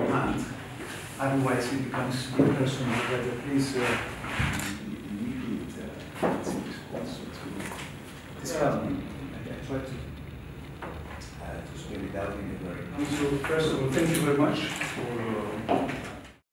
And otherwise it becomes impersonal, but please uh, immediate uh, response to this problem. I try to uh, to spell it out in a very. So first of all, thank you very much